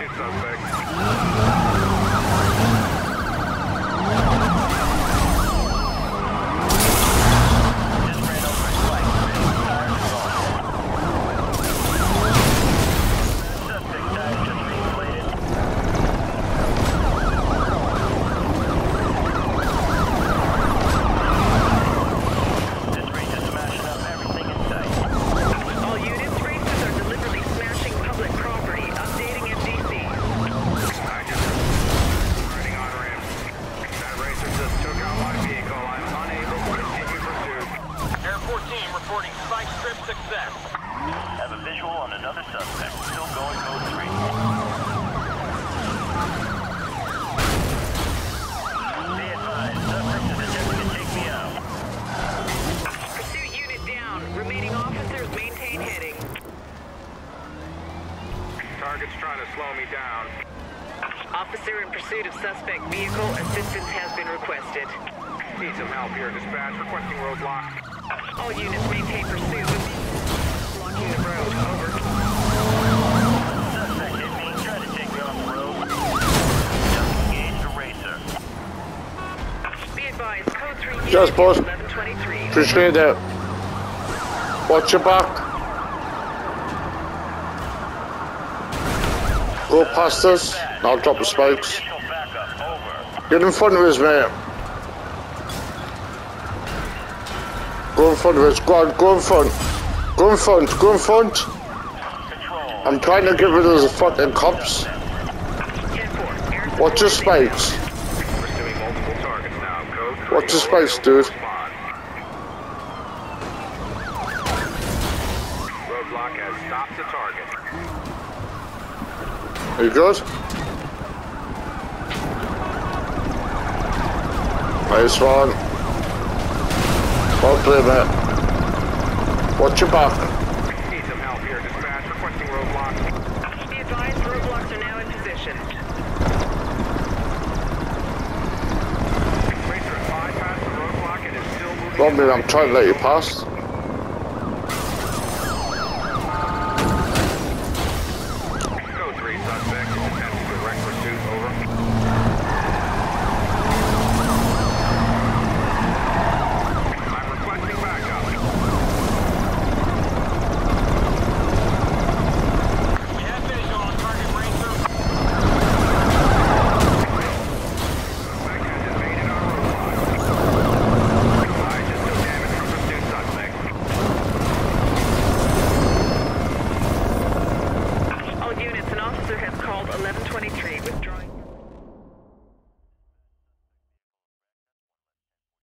Capture suspect. Maintain heading. Target's trying to slow me down. Officer in pursuit of suspect vehicle. Assistance has been requested. Need some help here. Dispatch requesting roadblock. All units maintain pursuit. Blocking the road. Over. Suspect hit me, tried to take me off the road. Just engaged a. Be advised. Code 3 unit Yes, boss. 1123. Appreciate it. Watch your back. Go past us. and I'll drop the. Over. Get in front of us, mate. Go in front of us. Go on, go in front. Go in front. Go in front. I'm trying to get rid of the fucking cops. 10-4. Air Watch your 3. Watch your spikes, dude. Roadblock has stopped the target. Are you good? Nice one. Well played, mate. Watch your back. Need some help here. Dispatch requesting roadblock. Be advised. Roadblocks are now in position. Racer at 5 past the roadblock and is still moving. Robin, I'm trying to let you pass. 1123 with